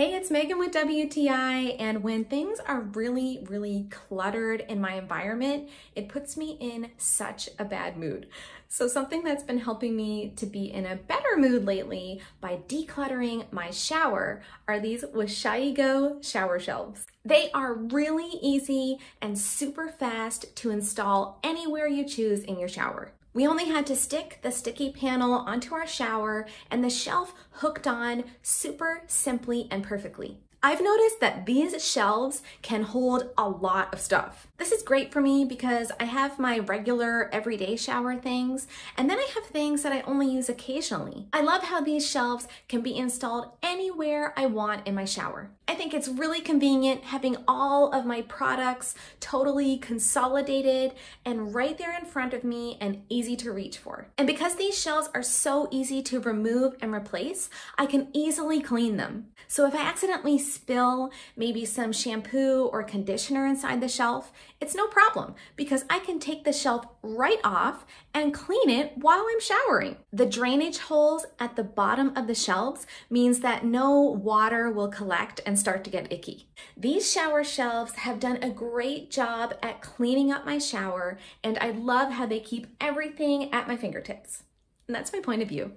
Hey, it's Megan with WTI, and when things are really, really cluttered in my environment, it puts me in such a bad mood. So something that's been helping me to be in a better mood lately by decluttering my shower are these WeshyiGo shower shelves. They are really easy and super fast to install anywhere you choose in your shower. We only had to stick the sticky panel onto our shower and the shelf hooked on super simply and perfectly. I've noticed that these shelves can hold a lot of stuff. This is great for me because I have my regular everyday shower things, and then I have things that I only use occasionally. I love how these shelves can be installed anywhere I want in my shower. I think it's really convenient having all of my products totally consolidated and right there in front of me and easy to reach for. And because these shelves are so easy to remove and replace, I can easily clean them. So if I accidentally spill maybe some shampoo or conditioner inside the shelf, it's no problem because I can take the shelf right off and clean it while I'm showering. The drainage holes at the bottom of the shelves means that no water will collect and start to get icky. These shower shelves have done a great job at cleaning up my shower and I love how they keep everything at my fingertips. And that's my point of view.